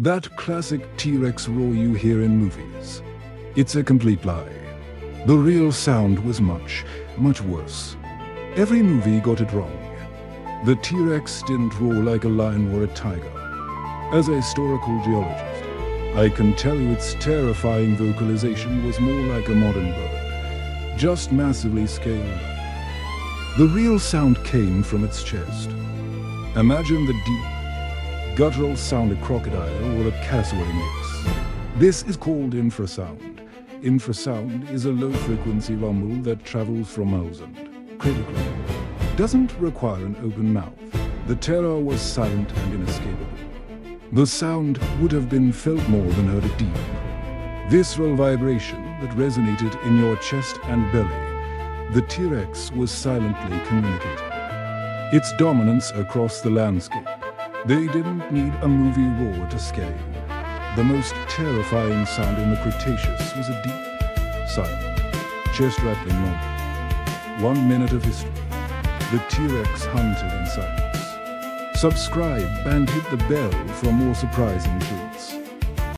That classic T-Rex roar you hear in movies. It's a complete lie. The real sound was much, much worse. Every movie got it wrong. The T-Rex didn't roar like a lion or a tiger. As a historical geologist, I can tell you its terrifying vocalization was more like a modern bird, just massively scaled. The real sound came from its chest. Imagine the deep, guttural sound a crocodile or a cassowary mix. This is called infrasound. Infrasound is a low-frequency rumble that travels from Mausen. Critically, doesn't require an open mouth. The terror was silent and inescapable. The sound would have been felt more than heard deep. Visceral vibration that resonated in your chest and belly. The T-Rex was silently communicating. Its dominance across the landscape. They didn't need a movie roar to scale. The most terrifying sound in the Cretaceous was a deep, silent, chest-rattling moment. One minute of history. The T-Rex hunted in silence. Subscribe and hit the bell for more surprising truths.